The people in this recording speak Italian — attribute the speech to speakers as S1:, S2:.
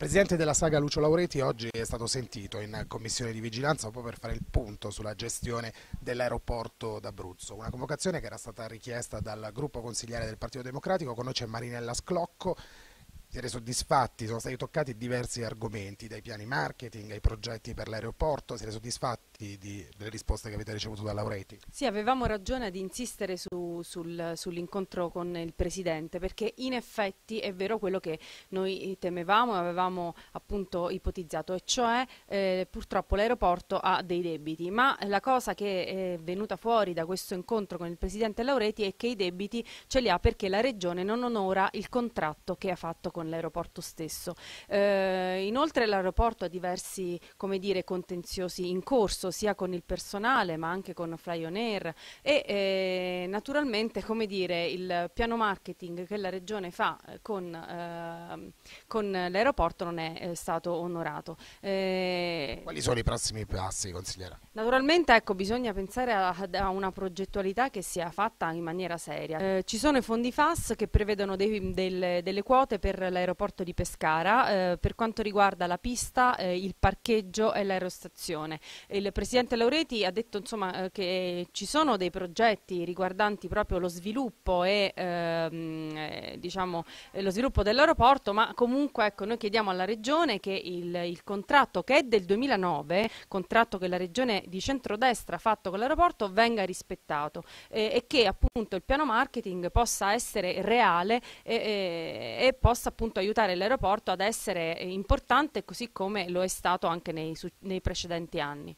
S1: Presidente della saga Lucio Laureti oggi è stato sentito in commissione di vigilanza po' per fare il punto sulla gestione dell'aeroporto d'Abruzzo, una convocazione che era stata richiesta dal gruppo consigliare del Partito Democratico, con noi c'è Marinella Sclocco, siete soddisfatti? Sono stati toccati diversi argomenti, dai piani marketing ai progetti per l'aeroporto, siete soddisfatti di, delle risposte che avete ricevuto da Laureti?
S2: Sì, avevamo ragione ad insistere su, sul, sull'incontro con il Presidente perché in effetti è vero quello che noi temevamo e avevamo appunto ipotizzato e cioè eh, purtroppo l'aeroporto ha dei debiti ma la cosa che è venuta fuori da questo incontro con il Presidente Laureti è che i debiti ce li ha perché la Regione non onora il contratto che ha fatto con l'aeroporto stesso. Eh, inoltre l'aeroporto ha diversi dire, contenziosi in corso, sia con il personale ma anche con Fly On Air e eh, naturalmente dire, il piano marketing che la Regione fa eh, con, eh, con l'aeroporto non è eh, stato onorato.
S1: Eh, Quali sono i prossimi passi, consigliera?
S2: Naturalmente ecco, bisogna pensare a, a, una progettualità che sia fatta in maniera seria. ci sono i fondi FAS che prevedono dei, del, delle quote per l'aeroporto di Pescara per quanto riguarda la pista, il parcheggio e l'aerostazione. Il Presidente Laureti ha detto insomma, eh, che ci sono dei progetti riguardanti proprio lo sviluppo e ehm, eh, diciamo, lo sviluppo dell'aeroporto, ma comunque ecco, noi chiediamo alla Regione che il, il contratto che è del 2009, contratto che la Regione di centrodestra ha fatto con l'aeroporto, venga rispettato eh, e che appunto il piano marketing possa essere reale e, e, e possa appunto aiutare l'aeroporto ad essere importante così come lo è stato anche nei, nei precedenti anni.